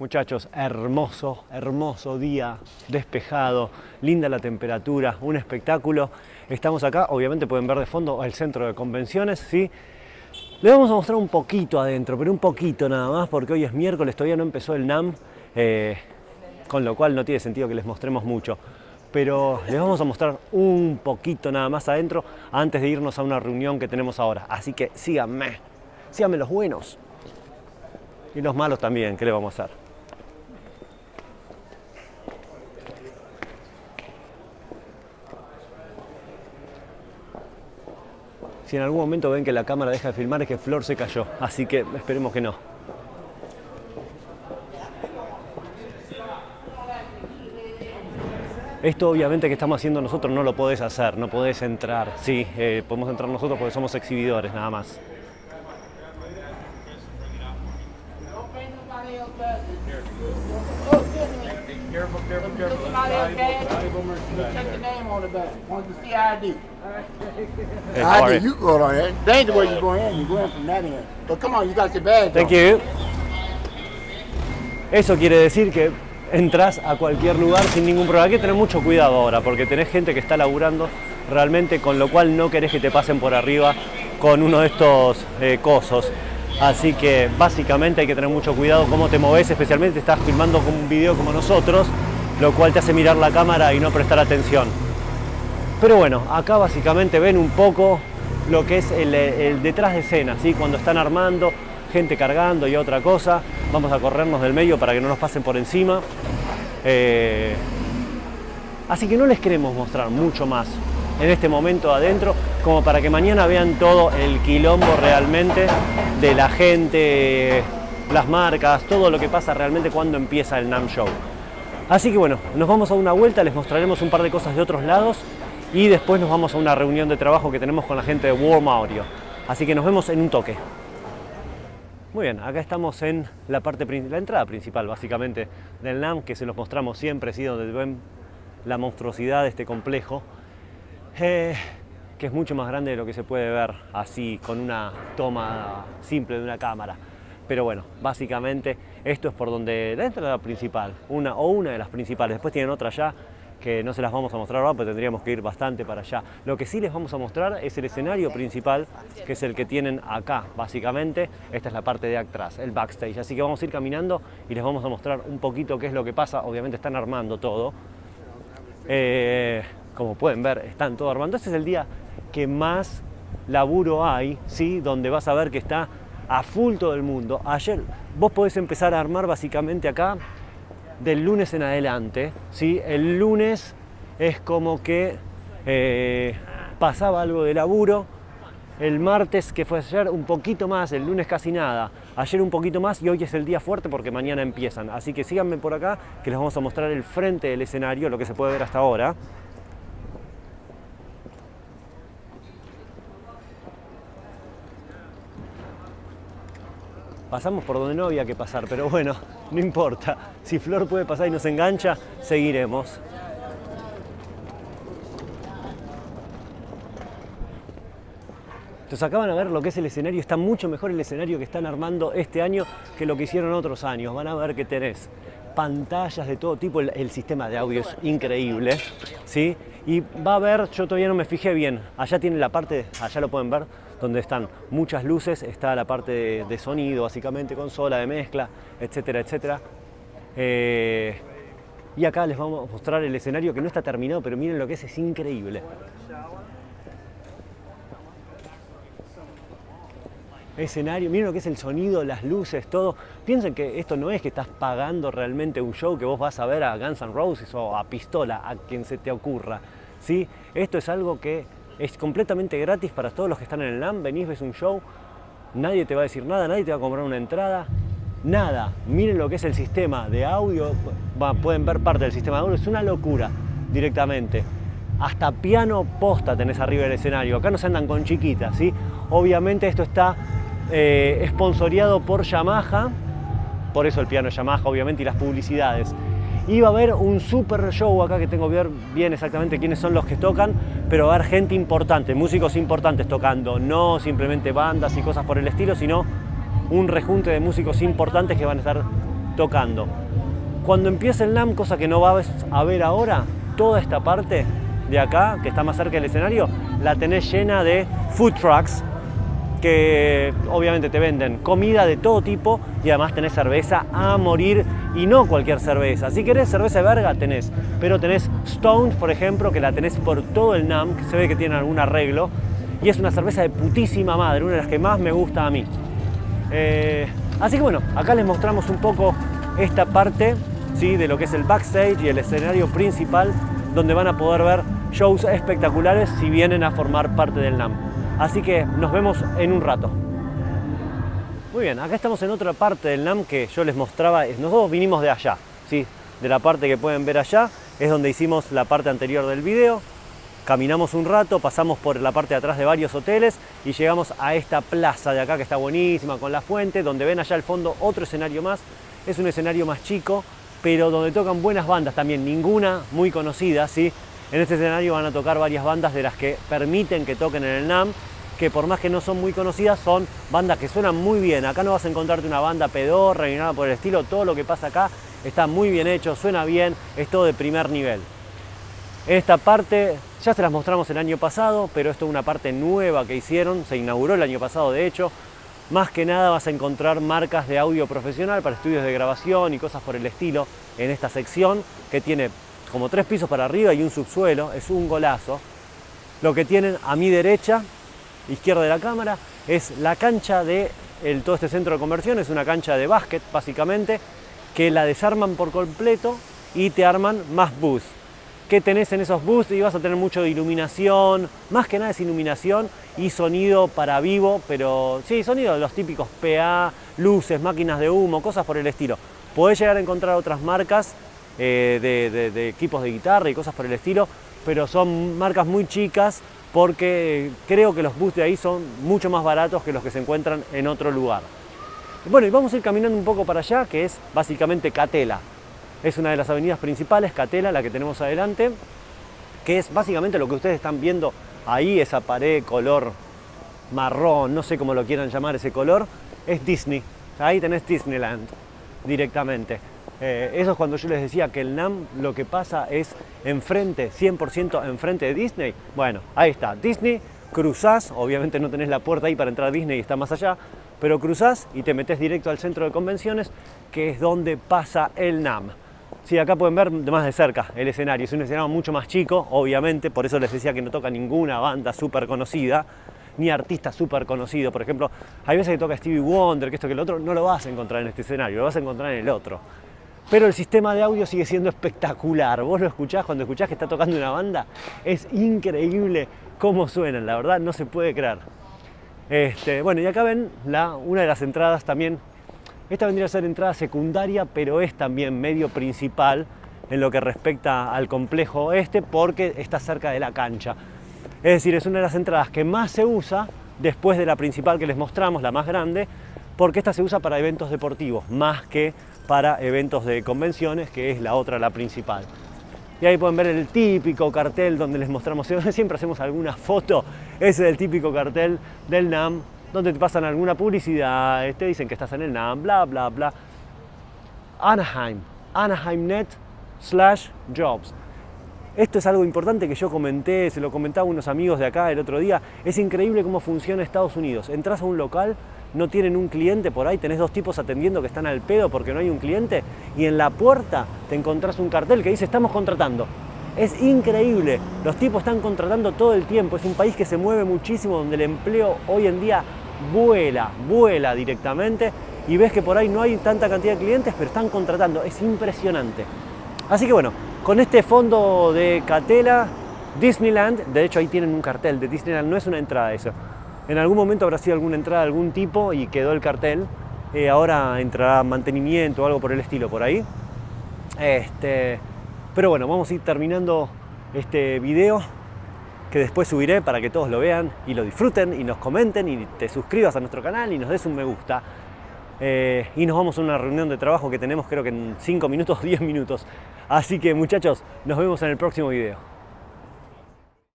Muchachos, hermoso, hermoso día, despejado, linda la temperatura, un espectáculo. Estamos acá, obviamente pueden ver de fondo el centro de convenciones, ¿sí? Les vamos a mostrar un poquito adentro, pero un poquito nada más, porque hoy es miércoles, todavía no empezó el NAM, eh, con lo cual no tiene sentido que les mostremos mucho. Pero les vamos a mostrar un poquito nada más adentro antes de irnos a una reunión que tenemos ahora. Así que síganme, síganme los buenos. Y los malos también, ¿qué le vamos a hacer? Si en algún momento ven que la cámara deja de filmar es que Flor se cayó, así que esperemos que no. Esto obviamente que estamos haciendo nosotros no lo podés hacer, no podés entrar. Sí, eh, podemos entrar nosotros porque somos exhibidores nada más. Careful, careful, careful. Check the name on the back. Want to see ID. Eh, ID, you go on. That ain't the way you go in. You go in from that end. But come on, you got your badge Thank on. you. Eso quiere decir que entras a cualquier lugar sin ningún problema. Hay que tener mucho cuidado ahora porque tenés gente que está laburando realmente, con lo cual no querés que te pasen por arriba con uno de estos eh, cosos. Así que básicamente hay que tener mucho cuidado cómo te moves, especialmente estás filmando con un video como nosotros, lo cual te hace mirar la cámara y no prestar atención. Pero bueno, acá básicamente ven un poco lo que es el, el detrás de escena, ¿sí? cuando están armando, gente cargando y otra cosa. Vamos a corrernos del medio para que no nos pasen por encima. Eh, así que no les queremos mostrar mucho más en este momento adentro, como para que mañana vean todo el quilombo realmente de la gente, las marcas, todo lo que pasa realmente cuando empieza el NAM Show. Así que bueno, nos vamos a una vuelta, les mostraremos un par de cosas de otros lados y después nos vamos a una reunión de trabajo que tenemos con la gente de Warm Audio. Así que nos vemos en un toque. Muy bien, acá estamos en la parte la entrada principal básicamente del NAM, que se los mostramos siempre, sí, donde ven la monstruosidad de este complejo, eh, que es mucho más grande de lo que se puede ver así con una toma simple de una cámara. Pero bueno, básicamente esto es por donde la entrada principal, una o una de las principales. Después tienen otra allá que no se las vamos a mostrar ahora, pero tendríamos que ir bastante para allá. Lo que sí les vamos a mostrar es el escenario principal, que es el que tienen acá, básicamente. Esta es la parte de atrás, el backstage. Así que vamos a ir caminando y les vamos a mostrar un poquito qué es lo que pasa. Obviamente están armando todo. Eh, como pueden ver, están todo armando. Este es el día que más laburo hay, ¿sí? donde vas a ver que está a full todo el mundo. Ayer vos podés empezar a armar básicamente acá del lunes en adelante. ¿sí? El lunes es como que eh, pasaba algo de laburo. El martes, que fue ayer, un poquito más, el lunes casi nada. Ayer un poquito más y hoy es el día fuerte porque mañana empiezan. Así que síganme por acá que les vamos a mostrar el frente del escenario, lo que se puede ver hasta ahora. Pasamos por donde no había que pasar, pero bueno, no importa. Si Flor puede pasar y nos engancha, seguiremos. Entonces acaban a ver lo que es el escenario, está mucho mejor el escenario que están armando este año que lo que hicieron otros años. Van a ver que tenés pantallas de todo tipo, el, sistema de audio es increíble, ¿sí? Y va a haber, yo todavía no me fijé bien, allá tienen la parte, allá lo pueden ver, donde están muchas luces, está la parte de, de sonido, básicamente, consola de mezcla, etcétera, etcétera. Eh, y acá les vamos a mostrar el escenario que no está terminado, pero miren lo que es, es increíble. Escenario, miren lo que es el sonido, las luces, todo. Piensen que esto no es que estás pagando realmente un show que vos vas a ver a Guns N' Roses o a Pistola, a quien se te ocurra. ¿sí? Esto es algo que es completamente gratis para todos los que están en el NAM. Venís, ves un show, nadie te va a decir nada, nadie te va a comprar una entrada, nada. Miren lo que es el sistema de audio, pueden ver parte del sistema de audio, es una locura directamente. Hasta piano posta tenés arriba del escenario. Acá no se andan con chiquitas, ¿sí? Obviamente esto está eh, esponsoreado por Yamaha, por eso el piano Yamaha, obviamente, y las publicidades. Va a haber un super show acá que tengo que ver bien exactamente quiénes son los que tocan, pero va a haber gente importante, músicos importantes tocando, no simplemente bandas y cosas por el estilo, sino un rejunte de músicos importantes que van a estar tocando. Cuando empiece el NAM, cosa que no vas a ver ahora, toda esta parte de acá, que está más cerca del escenario, la tenés llena de food trucks, que obviamente te venden comida de todo tipo y además tenés cerveza a morir y no cualquier cerveza. Si querés cerveza de verga, tenés, pero tenés Stone, por ejemplo, que la tenés por todo el NAM, que se ve que tiene algún arreglo y es una cerveza de putísima madre, una de las que más me gusta a mí. Eh, así que bueno, acá les mostramos un poco esta parte ¿sí? de lo que es el backstage y el escenario principal, donde van a poder ver shows espectaculares si vienen a formar parte del NAM. Así que nos vemos en un rato. Muy bien, acá estamos en otra parte del NAM que yo les mostraba. Nosotros vinimos de allá, ¿sí? de la parte que pueden ver allá, es donde hicimos la parte anterior del video. Caminamos un rato, pasamos por la parte de atrás de varios hoteles y llegamos a esta plaza de acá que está buenísima con la fuente, donde ven allá al fondo otro escenario más. Es un escenario más chico, pero donde tocan buenas bandas también, ninguna muy conocida, ¿sí? En este escenario van a tocar varias bandas de las que permiten que toquen en el NAM, que por más que no son muy conocidas, son bandas que suenan muy bien. Acá no vas a encontrarte una banda pedorra ni nada por el estilo, todo lo que pasa acá está muy bien hecho, suena bien, es todo de primer nivel. Esta parte ya se las mostramos el año pasado, pero esto es una parte nueva que hicieron, se inauguró el año pasado de hecho. Más que nada vas a encontrar marcas de audio profesional para estudios de grabación y cosas por el estilo en esta sección que tiene como tres pisos para arriba y un subsuelo, es un golazo. Lo que tienen a mi derecha, izquierda de la cámara, es la cancha de todo este centro de conversión, es una cancha de básquet básicamente, que la desarman por completo y te arman más bus. ¿Qué tenés en esos bus? Y vas a tener mucho de iluminación, más que nada es iluminación y sonido para vivo, pero sí, sonido de los típicos PA, luces, máquinas de humo, cosas por el estilo. Podés llegar a encontrar otras marcas eh, de, equipos de guitarra y cosas por el estilo, pero son marcas muy chicas porque creo que los bus de ahí son mucho más baratos que los que se encuentran en otro lugar. Bueno, y vamos a ir caminando un poco para allá, que es básicamente Catela. Es una de las avenidas principales, Catela, la que tenemos adelante, que es básicamente lo que ustedes están viendo ahí, esa pared color marrón, no sé cómo lo quieran llamar ese color, es Disney. Ahí tenés Disneyland directamente. Eh, eso es cuando yo les decía que el NAM lo que pasa es enfrente, 100% enfrente de Disney. Bueno, ahí está, Disney, cruzás, obviamente no tenés la puerta ahí para entrar a Disney está más allá, pero cruzás y te metes directo al centro de convenciones, que es donde pasa el NAM. Sí, acá pueden ver más de cerca el escenario, es un escenario mucho más chico, obviamente, por eso les decía que no toca ninguna banda súper conocida, ni artista súper conocido. Por ejemplo, hay veces que toca Stevie Wonder, que esto que el otro, no lo vas a encontrar en este escenario, lo vas a encontrar en el otro. Pero el sistema de audio sigue siendo espectacular. Vos lo escuchás cuando escuchás que está tocando una banda. Es increíble cómo suenan, la verdad no se puede creer. Este, bueno, y acá ven una de las entradas también. Esta vendría a ser entrada secundaria, pero es también medio principal en lo que respecta al complejo este porque está cerca de la cancha. Es decir, es una de las entradas que más se usa después de la principal que les mostramos, la más grande, porque esta se usa para eventos deportivos, más que para eventos de convenciones, que es la otra, la principal. Y ahí pueden ver el típico cartel donde les mostramos, siempre hacemos alguna foto, ese es el típico cartel del NAM, donde te pasan alguna publicidad, te dicen que estás en el NAM, bla, bla, bla. Anaheim, AnaheimNet slash jobs. Esto es algo importante que yo comenté, se lo comentaba a unos amigos de acá el otro día. Es increíble cómo funciona Estados Unidos. Entras a un local no tienen un cliente por ahí, tenés dos tipos atendiendo que están al pedo porque no hay un cliente y en la puerta te encontrás un cartel que dice estamos contratando. Es increíble, los tipos están contratando todo el tiempo, es un país que se mueve muchísimo, donde el empleo hoy en día vuela, vuela directamente y ves que por ahí no hay tanta cantidad de clientes, pero están contratando, es impresionante. Así que bueno, con este fondo de Catela, Disneyland, de hecho ahí tienen un cartel de Disneyland, no es una entrada eso, en algún momento habrá sido alguna entrada de algún tipo y quedó el cartel. Eh, ahora entrará mantenimiento o algo por el estilo por ahí. Este, pero bueno, vamos a ir terminando este video que después subiré para que todos lo vean y lo disfruten y nos comenten y te suscribas a nuestro canal y nos des un me gusta. Eh, y nos vamos a una reunión de trabajo que tenemos creo que en 5 minutos, 10 minutos. Así que muchachos, nos vemos en el próximo video.